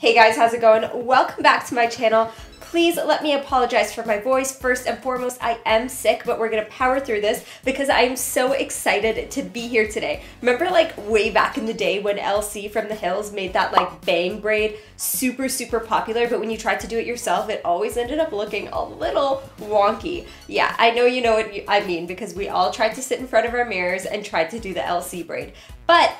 Hey guys, how's it going? Welcome back to my channel. Please let me apologize for my voice. First and foremost, I am sick, but we're gonna power through this because I am so excited to be here today. Remember like way back in the day when LC from the Hills made that like bang braid super, super popular, but when you tried to do it yourself, it always ended up looking a little wonky. Yeah, I know you know what I mean because we all tried to sit in front of our mirrors and tried to do the LC braid. But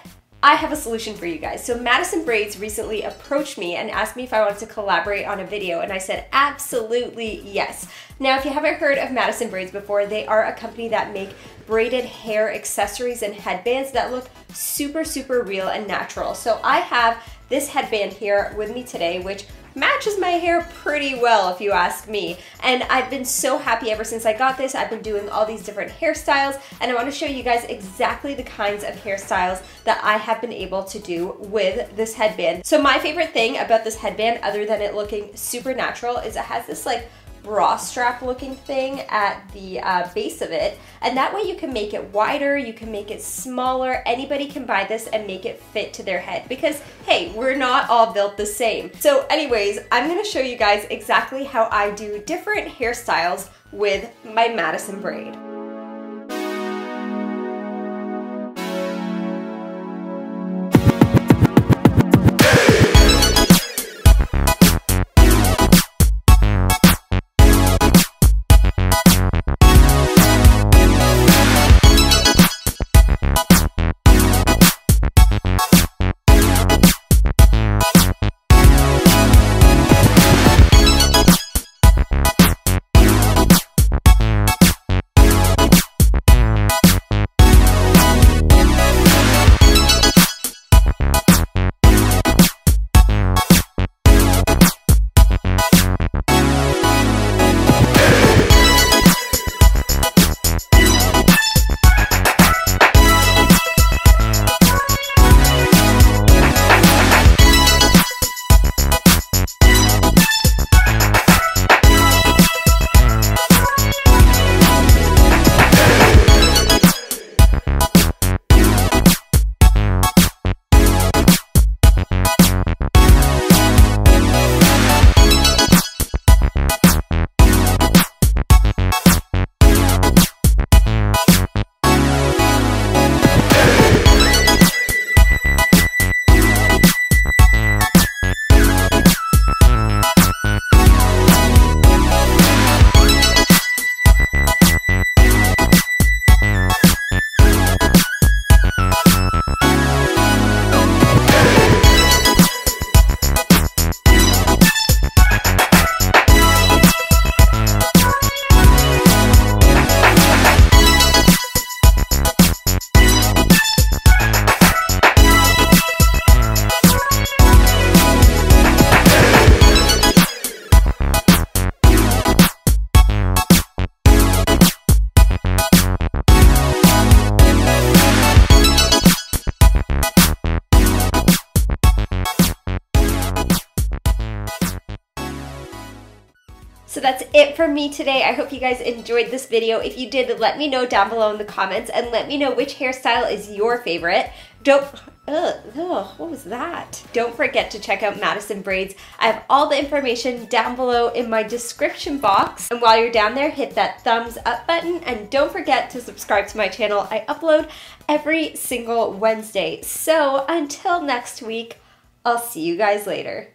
I have a solution for you guys. So Madison Braids recently approached me and asked me if I wanted to collaborate on a video and I said absolutely yes. Now if you haven't heard of Madison Braids before, they are a company that make braided hair accessories and headbands that look super super real and natural. So I have this headband here with me today which matches my hair pretty well if you ask me. And I've been so happy ever since I got this. I've been doing all these different hairstyles and I wanna show you guys exactly the kinds of hairstyles that I have been able to do with this headband. So my favorite thing about this headband, other than it looking super natural, is it has this like bra strap looking thing at the uh, base of it. And that way you can make it wider, you can make it smaller. Anybody can buy this and make it fit to their head because, hey, we're not all built the same. So anyways, I'm gonna show you guys exactly how I do different hairstyles with my Madison braid. So that's it for me today. I hope you guys enjoyed this video. If you did, let me know down below in the comments and let me know which hairstyle is your favorite. Don't, ugh, ugh, what was that? Don't forget to check out Madison Braids. I have all the information down below in my description box. And while you're down there, hit that thumbs up button and don't forget to subscribe to my channel. I upload every single Wednesday. So until next week, I'll see you guys later.